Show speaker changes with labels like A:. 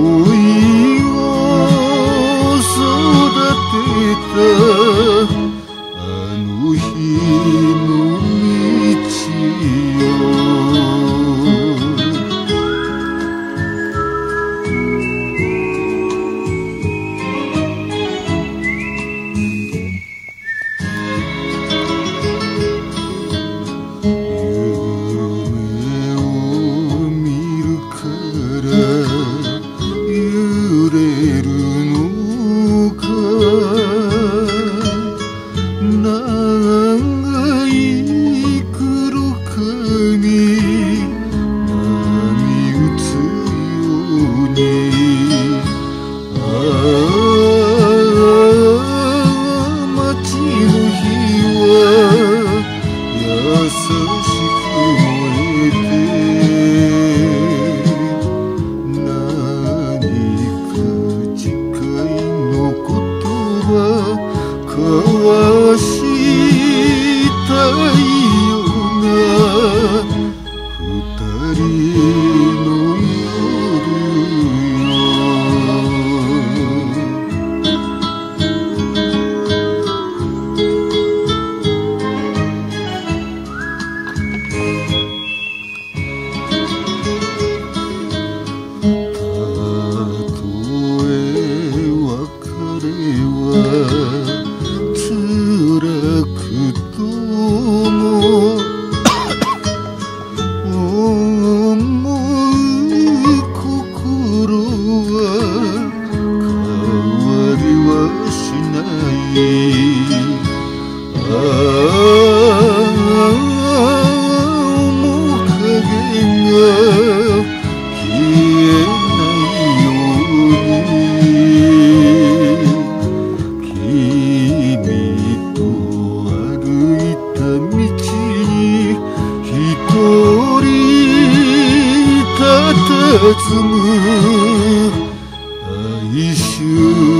A: 恋を育てたあの日の交わしたいような二人の夜よたとえ別れはむ哀愁。